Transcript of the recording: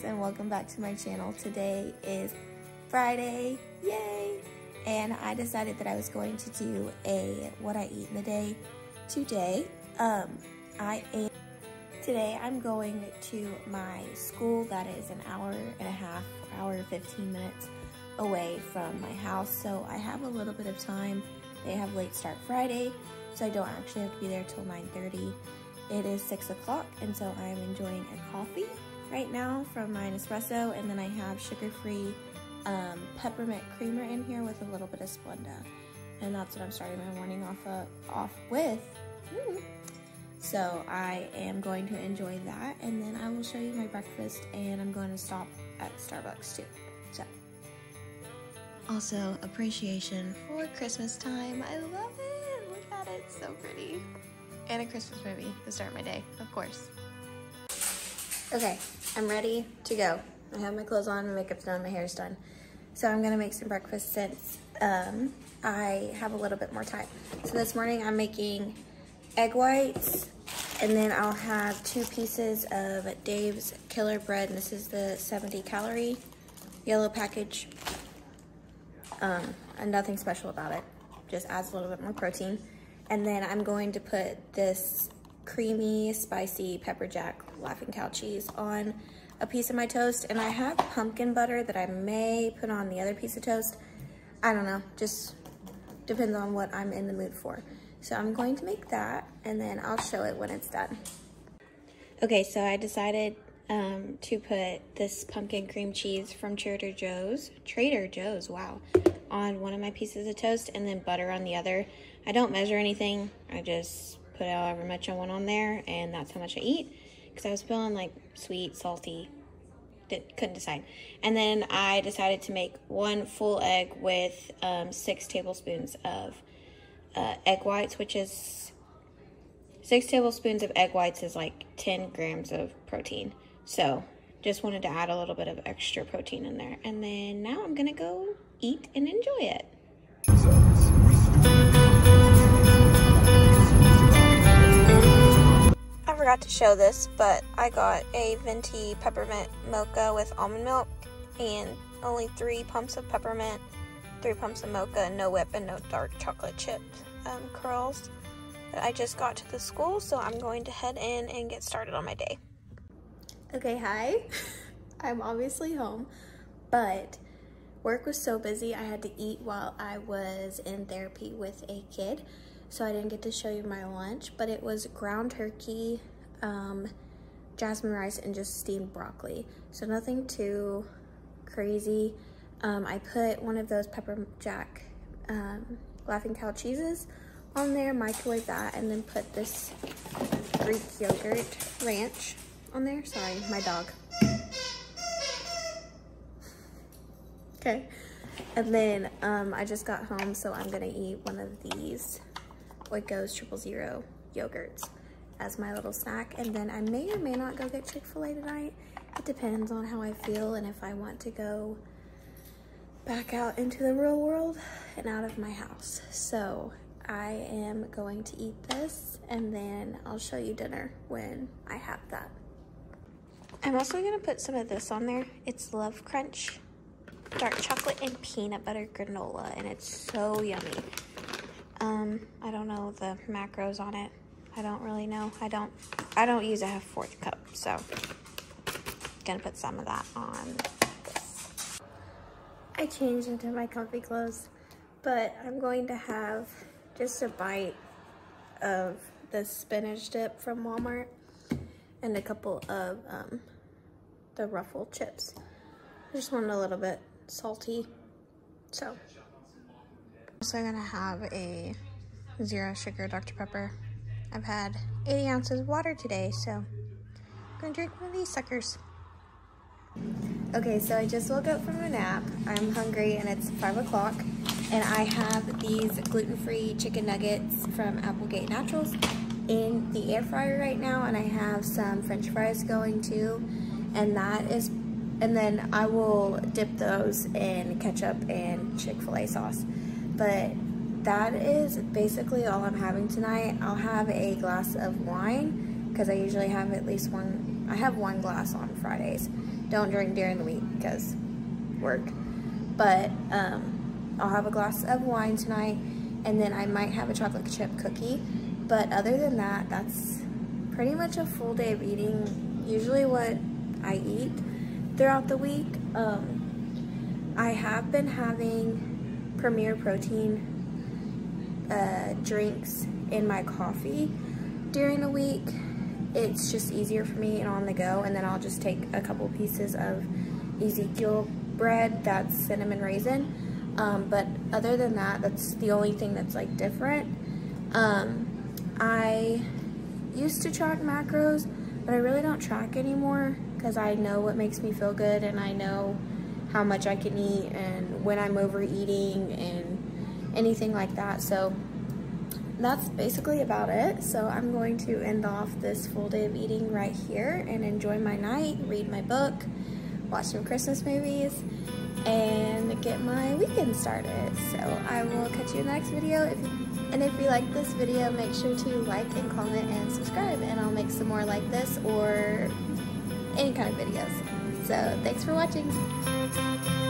friends and welcome back to my channel. Today is Friday, yay! And I decided that I was going to do a what I eat in a day today. Um, I am, today I'm going to my school that is an hour and a half, hour 15 minutes away from my house. So I have a little bit of time. They have late start Friday, so I don't actually have to be there till 9.30. It is 6 o'clock, and so I'm enjoying a coffee right now from my Nespresso, and then I have sugar-free um, peppermint creamer in here with a little bit of Splenda. And that's what I'm starting my morning off, uh, off with. Ooh. So I am going to enjoy that, and then I will show you my breakfast, and I'm going to stop at Starbucks too. So. Also, appreciation for Christmas time. I love it. Look at it, it's so pretty. And a Christmas movie to start my day, of course. Okay, I'm ready to go. I have my clothes on, my makeup's done, my hair's done. So I'm gonna make some breakfast since um, I have a little bit more time. So this morning I'm making egg whites and then I'll have two pieces of Dave's Killer Bread. And this is the 70 calorie yellow package. Um, and nothing special about it. Just adds a little bit more protein. And then I'm going to put this creamy, spicy pepper jack Laughing Cow cheese on a piece of my toast. And I have pumpkin butter that I may put on the other piece of toast. I don't know, just depends on what I'm in the mood for. So I'm going to make that and then I'll show it when it's done. Okay, so I decided um, to put this pumpkin cream cheese from Trader Joe's, Trader Joe's, wow, on one of my pieces of toast and then butter on the other. I don't measure anything. I just put however much I want on there and that's how much I eat because I was feeling like sweet, salty, Did, couldn't decide. And then I decided to make one full egg with um, six tablespoons of uh, egg whites, which is six tablespoons of egg whites is like 10 grams of protein. So just wanted to add a little bit of extra protein in there. And then now I'm gonna go eat and enjoy it. Forgot to show this, but I got a venti peppermint mocha with almond milk and only three pumps of peppermint, three pumps of mocha, no whip, and no dark chocolate chip um, curls that I just got to the school, so I'm going to head in and get started on my day. Okay, hi. I'm obviously home, but work was so busy I had to eat while I was in therapy with a kid, so I didn't get to show you my lunch, but it was ground turkey, um, jasmine rice, and just steamed broccoli. So nothing too crazy. Um, I put one of those pepper jack um, Laughing Cow cheeses on there, microwave that, and then put this Greek yogurt ranch on there. Sorry, my dog. Okay. And then um, I just got home, so I'm gonna eat one of these Oikos Triple Zero yogurts as my little snack. And then I may or may not go get Chick-fil-A tonight. It depends on how I feel and if I want to go back out into the real world and out of my house. So I am going to eat this and then I'll show you dinner when I have that. I'm also gonna put some of this on there. It's Love Crunch dark chocolate and peanut butter granola and it's so yummy. Um, I don't know the macros on it. I don't really know. I don't, I don't use a fourth cup, so I'm gonna put some of that on this. I changed into my comfy clothes, but I'm going to have just a bite of the spinach dip from Walmart and a couple of um, the ruffle chips. I just wanted a little bit salty. So, also gonna have a zero sugar Dr. Pepper. I've had 80 ounces of water today, so I'm gonna drink one of these suckers. Okay, so I just woke up from a nap. I'm hungry and it's five o'clock. And I have these gluten-free chicken nuggets from Applegate Naturals in the air fryer right now. And I have some french fries going too. And that is, and then I will dip those in ketchup and Chick-fil-A sauce. But that is basically all I'm having tonight. I'll have a glass of wine because I usually have at least one, I have one glass on Fridays don't drink during the week because work. But um, I'll have a glass of wine tonight and then I might have a chocolate chip cookie. But other than that, that's pretty much a full day of eating. Usually what I eat throughout the week. Um, I have been having Premier Protein uh, drinks in my coffee during the week. It's just easier for me and on the go. And then I'll just take a couple pieces of Ezekiel bread that's cinnamon raisin. Um, but other than that, that's the only thing that's like different. Um, I used to track macros, but I really don't track anymore because I know what makes me feel good and I know how much I can eat and when I'm overeating and anything like that. So that's basically about it. So I'm going to end off this full day of eating right here and enjoy my night, read my book, watch some Christmas movies, and get my weekend started. So I will catch you in the next video. If and if you like this video, make sure to like and comment and subscribe and I'll make some more like this or any kind of videos. So thanks for watching.